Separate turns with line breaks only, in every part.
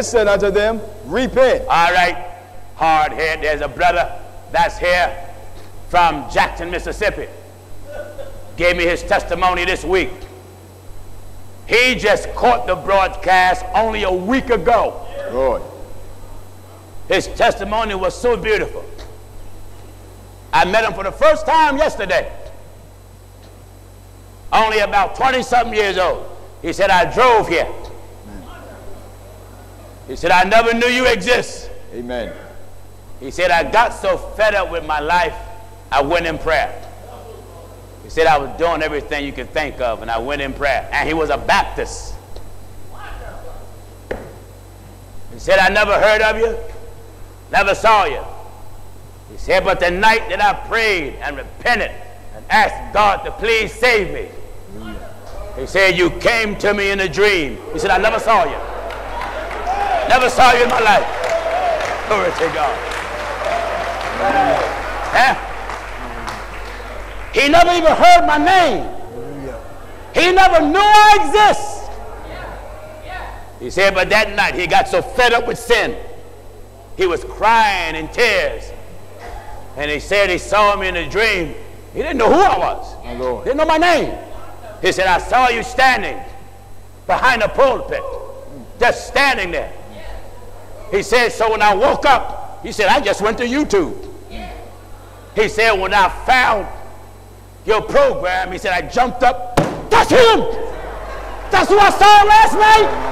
Peter said unto them, Repent.
All right, hard head. There's a brother that's here from Jackson, Mississippi. Gave me his testimony this week. He just caught the broadcast only a week ago.
Lord.
His testimony was so beautiful. I met him for the first time yesterday. Only about 20 something years old. He said, I drove here. He said, I never knew you exist.
Amen.
He said, I got so fed up with my life, I went in prayer. He said, I was doing everything you could think of, and I went in prayer. And he was a Baptist. He said, I never heard of you, never saw you. He said, but the night that I prayed and repented and asked God to please save me, he said, You came to me in a dream. He said, I never saw you. Never saw you in my life. Glory to God. Huh? He never even heard my name. He never knew I exist. He said, but that night he got so fed up with sin. He was crying in tears. And he said he saw me in a dream. He didn't know who I was. Didn't know my name. He said, I saw you standing behind the pulpit. Just standing there. He said, so when I woke up, he said, I just went to YouTube. He said, when I found your program, he said, I jumped up. That's him! That's who I saw last night!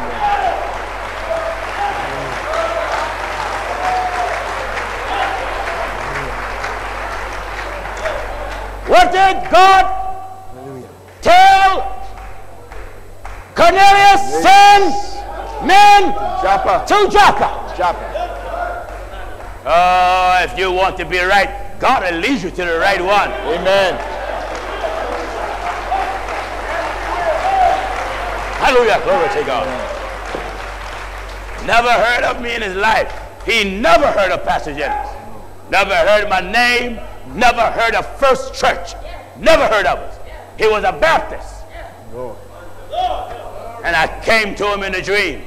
What did God tell Cornelius? Send men
Joppa.
to Joppa. Oh, if you want to be right, God will lead you to the right one.
Amen.
Hallelujah. Glory to God. Never heard of me in his life. He never heard of Pastor Jennings. Never heard my name. Never heard of First Church. Never heard of it. He was a Baptist. And I came to him in a dream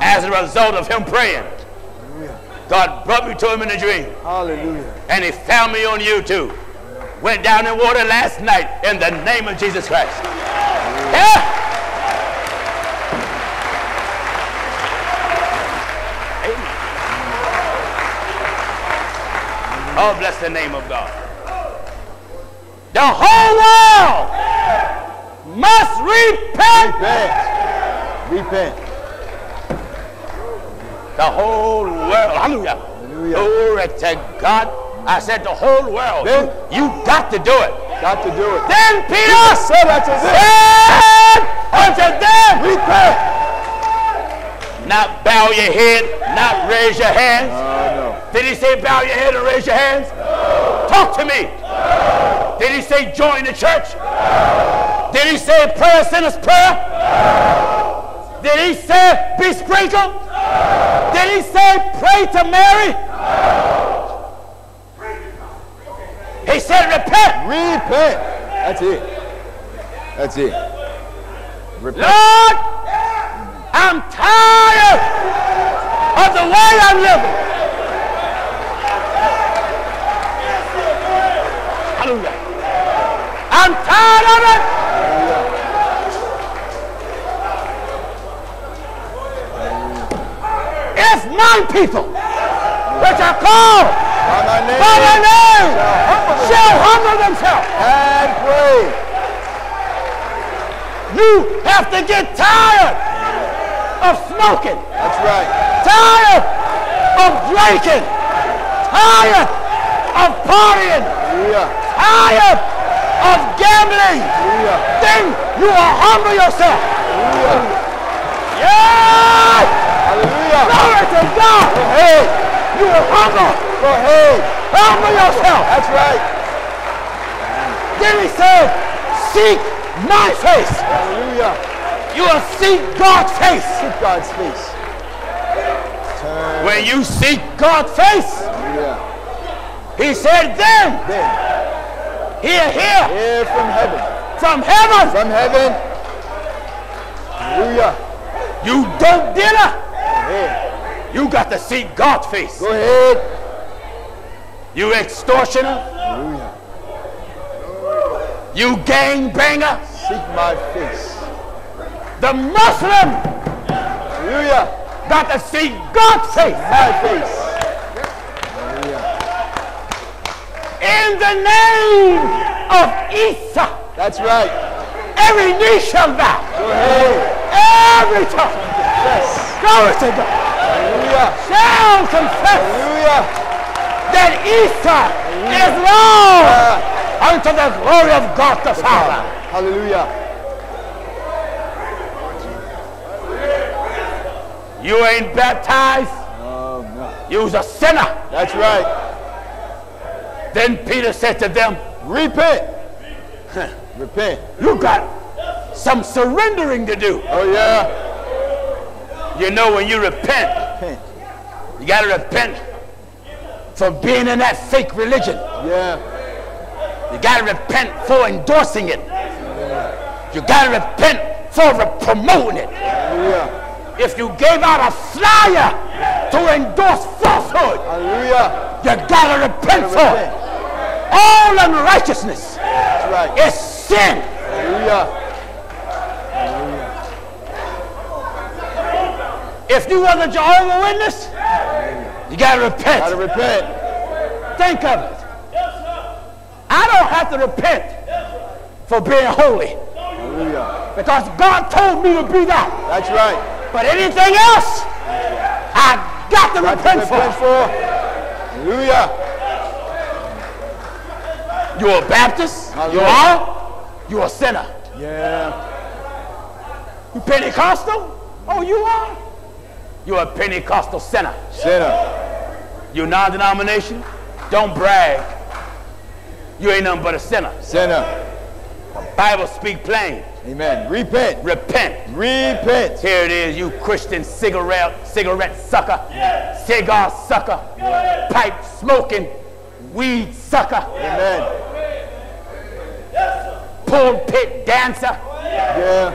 as a result of him praying. God brought me to him in a dream.
Hallelujah.
And he found me on YouTube. Went down in water last night in the name of Jesus Christ. Yeah. Amen. Oh, bless the name of God. The whole world must repent.
Repent. Repent.
The whole world. Hallelujah.
Hallelujah.
Glory to God. I said the whole world.
Then-
you got to do it.
Got to do it.
Then Peter
Said unto them,
unto them,
Repent.
not bow your head, not raise your hands.
Oh, no.
Did he say bow your head and raise your hands? Talk to me. Did he say join the church? Did he say pray a sinner's prayer? Did he say be sprinkled? Did he say pray to Mary? No. He said repent.
Repent. That's it. That's it. Repent.
Lord, I'm tired of the way I'm living. Hallelujah. I'm tired of it. People, which are called
By my name.
by name,
shall
shall humble themselves,
And pray.
you have to get tired of smoking.
That's right.
tired of drinking, tired of partying, tired of gambling, then you will humble yourself. Yeah!
Hallelujah.
Glory to God.
Hey.
You will humble.
Go ahead.
Humble yourself.
That's right.
Then he said, seek my face.
Hallelujah.
You will seek God's face.
Seek God's face. Turn.
When you seek God's face,
Hallelujah.
he said, then,
Then,
here, here,
hear from heaven.
from heaven,
From heaven. Hallelujah.
you dealer,
ahead.
You got to see God's face.
Go ahead.
You extortioner.
Hallelujah.
You gang banger.
Seek my face.
The Muslim
Hallelujah.
got to see God's face.
My face. Hallelujah.
In the name of Isa,
That's right.
every knee shall bow.
Go ahead.
Every tongue.
Yes.
Glory to God.
Hallelujah.
Shall confess
Hallelujah.
that Isa is Lord
Ah,
unto the glory of God the Father.
Hallelujah.
You ain't baptized,
Oh, no.
you's a sinner.
That's right.
Then Peter said to them,
Repent. Repent.
You got some surrendering to do.
Oh, yeah.
You know, when you Repent. You got to repent for being in that fake religion.
Yeah.
You got to repent for endorsing it. You got to repent for promoting it.
Hallelujah.
If you gave out a flyer to endorse falsehood,
Hallelujah.
you got to repent for it. All unrighteousness
That's right.
is sin.
Hallelujah.
If you was a Jehovah Witness, you got to repent.
Gotta repent.
Think of it. I don't have to repent for being holy
Hallelujah.
because God told me to be that.
That's right.
But anything else, I got to
Got to
repent for.
for. Hallelujah.
You're a Baptist. You
Hallelujah.
are. You're a sinner.
Yeah.
You Pentecostal? Oh, you are. You're a Pentecostal sinner.
Sinner.
You non-denomination? Don't brag. You ain't nothing but a sinner.
Sinner.
Bible speak plain.
Amen. Repent.
Repent.
Repent.
Here it is, you Christian cigarette, cigarette sucker, yes. cigar sucker, pipe smoking, weed sucker,
Amen. Yes.
pulpit dancer,
Yeah.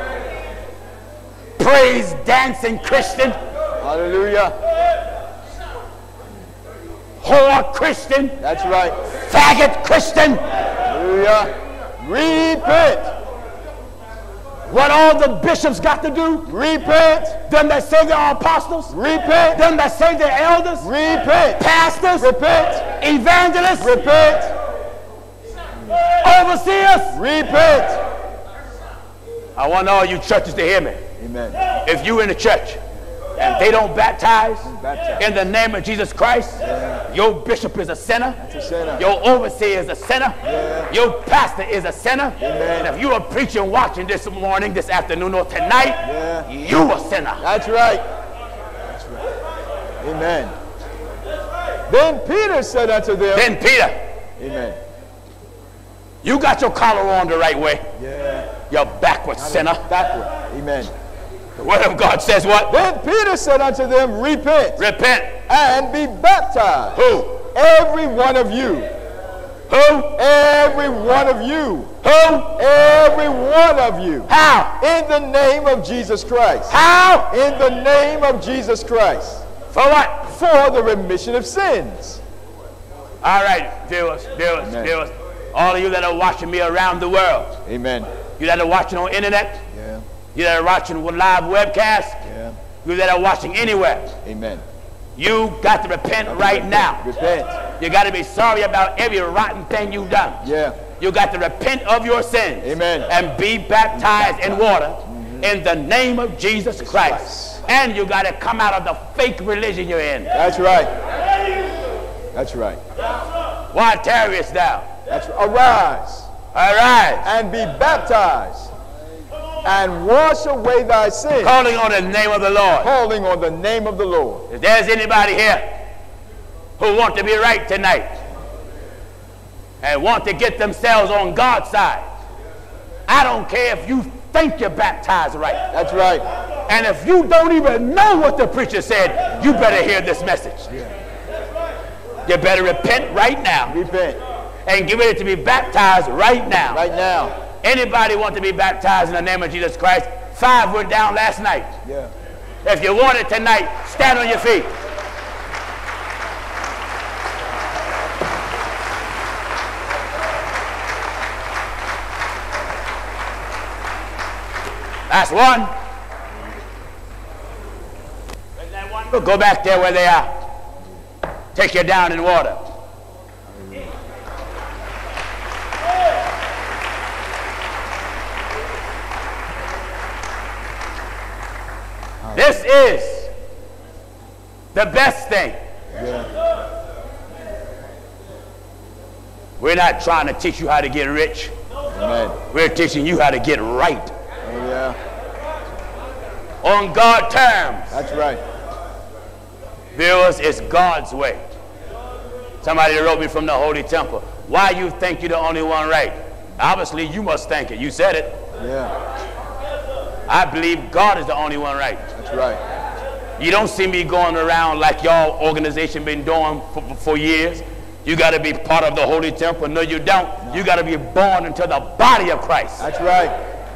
praise dancing Christian,
Hallelujah.
Whore Christian,
That's right.
faggot Christian.
Hallelujah. Repent.
What all the bishops got to do?
Repent.
Them that say they're apostles,
Repent.
them that say they're elders,
Repent.
pastors,
Repent.
evangelists,
Repent.
overseers.
Repent.
I want all you churches to hear me.
Amen.
If you in the church and they don't baptize in the name of Jesus Christ, your bishop is a sinner.
A sinner.
Your overseer is a sinner. Your pastor is a sinner. And if you are preaching, watching this morning, this afternoon, or tonight, you a sinner.
That's right. That's right. Amen. Then Peter said unto them,
Then Peter,
Amen.
you got your collar on the right way.
Yeah.
You backward sinner.
Backward. Amen.
The word of God says what?
Then Peter said unto them, Repent
Repent.
and be baptized,
Who?
every one of you.
Who?
Every one of you.
Who?
Every one of you.
How?
In the name of Jesus Christ.
How?
In the name of Jesus Christ.
For what?
For the remission of sins.
All right, viewers, viewers,
Amen.
viewers. All of you that are watching me around the world,
Amen.
you that are watching on internet,
Yeah.
You that are watching live webcast,
Yeah.
you that are watching anywhere,
Amen.
you got to repent right now.
Repent.
You got to be sorry about every rotten thing you've done.
Yeah.
You got to repent of your sins.
Amen.
And be baptized in water mm-hmm. in the name of Jesus Christ. And you got to come out of the fake religion you're in.
That's right. That's right.
Why tarriest thou?
That's arise
Arise,
and be baptized and wash away thy sins,
calling on the name of the Lord.
calling on the name of the Lord.
If there's anybody here who want to be right tonight and want to get themselves on God's side, I don't care if you think you're baptized right.
That's right.
And if you don't even know what the preacher said, you better hear this message. Yeah. You better repent right now
Repent
and get ready to be baptized right now.
right now.
Anybody want to be baptized in the name of Jesus Christ? Five went down last night.
Yeah.
If you want it tonight, stand on your feet. That's one. that one? Go back there where they are. Take you down in water. This is the best thing. Yeah. We're not trying to teach you how to get rich. Amen. We're teaching you how to get right.
Oh, yeah.
On God's terms.
That's right.
Viewers, it's God's way. Somebody wrote me from the Holy Temple. Why you think you're the only one right? Obviously, you must think it. You said it.
Yeah.
I believe God is the only one right.
That's right.
You don't see me going around like y'all organization been doing for, for years. You got to be part of the Holy Temple. No, you don't. No. You got to be born into the body of Christ.
That's right.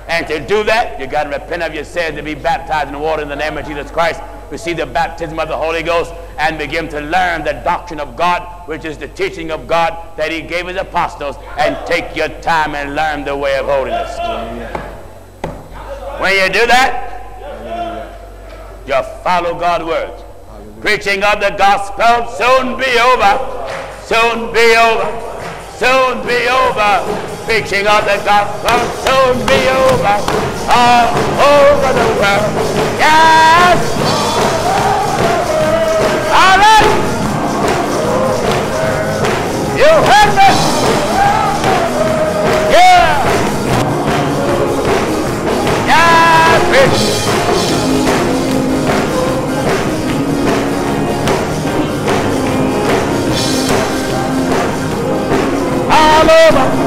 And to do that, you got to repent of your sins and be baptized in the water in the name of Jesus Christ. Receive the baptism of the Holy Ghost and begin to learn the doctrine of God, which is the teaching of God that He gave His apostles, and take your time and learn the way of holiness. When you do that, you follow God's word. Preaching of the gospel soon be over. Soon be over. Soon be over. Preaching of the gospel soon be over. All over the world. Yes! All right! You heard me! Yeah! Yeah! Preach. Baba.